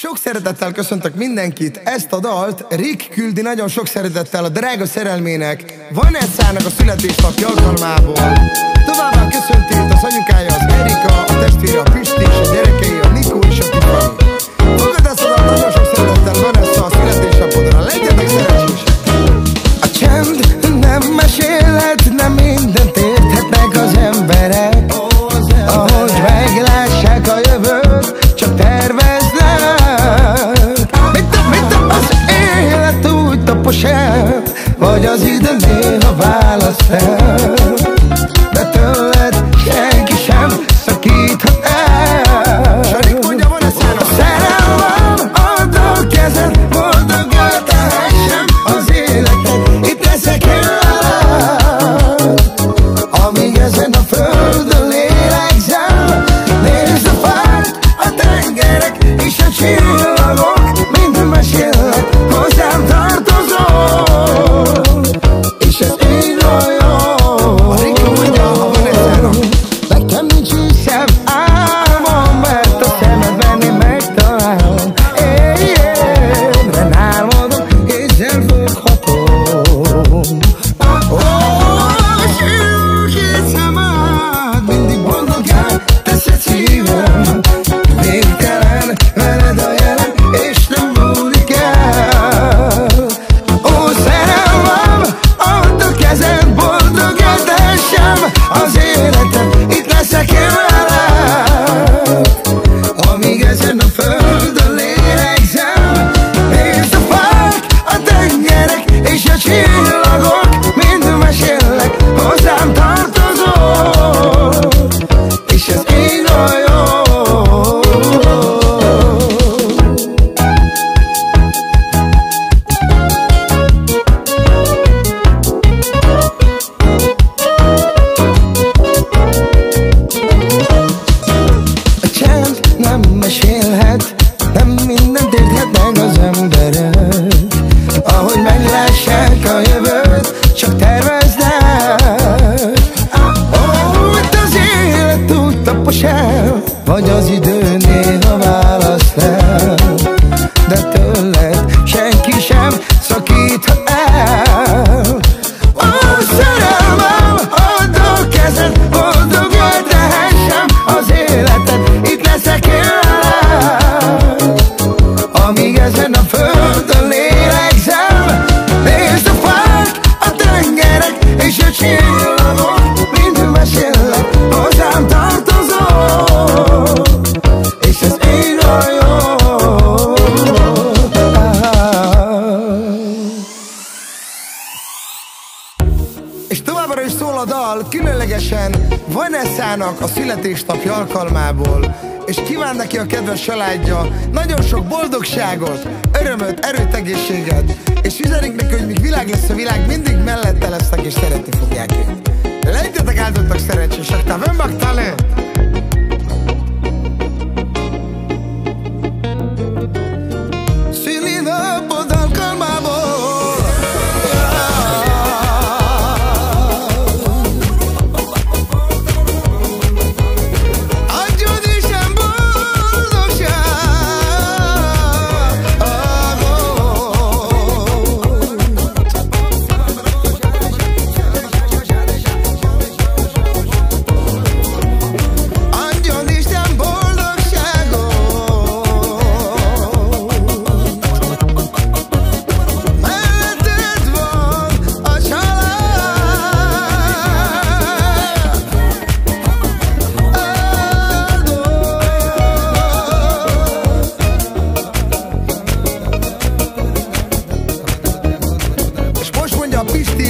Sok szeretettel köszöntök mindenkit, ezt a dalt Rick küldi nagyon sok szeretettel a drága szerelmének Vanessa-nak a születésnapja alkalmából. Továbbá köszönti az anyukája, az Erika, vagy az idő néha választ el De tőled senki sem szakíthat el. Sarik mondja Vanessa-nak Szerelmem, add a kezed, a jövőt, csak terveznek Ó, itt az élet úgy tapos el, vagy az idő néha választ el. De tőled És továbbra is szól a dal. Különlegesen Vanessa-nak a születésnapja alkalmából. És kíván neki a kedves családja nagyon sok boldogságot, örömöt, erőt, egészséget, és üzenik neki, hogy míg világ lesz a világ, mindig mellette lesznek és szeretni fogják őt. Legyetek áldottak szerencsések, te vem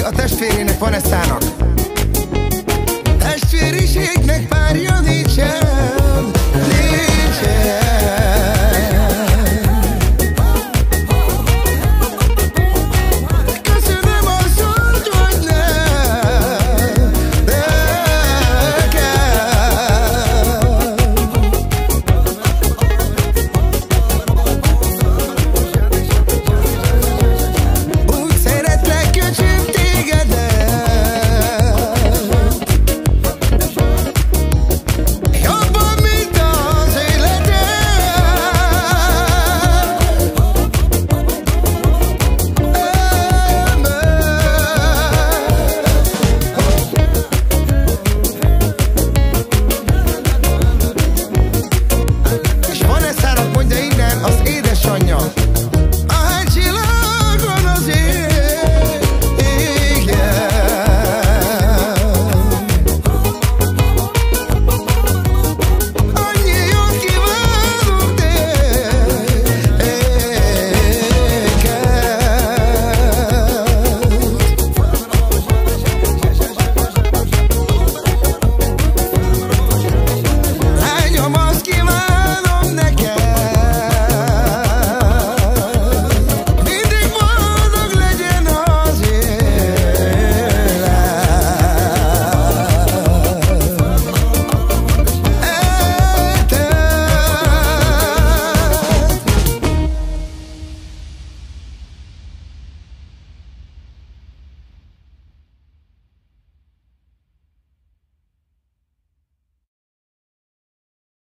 a testvérének Vanessa-nak.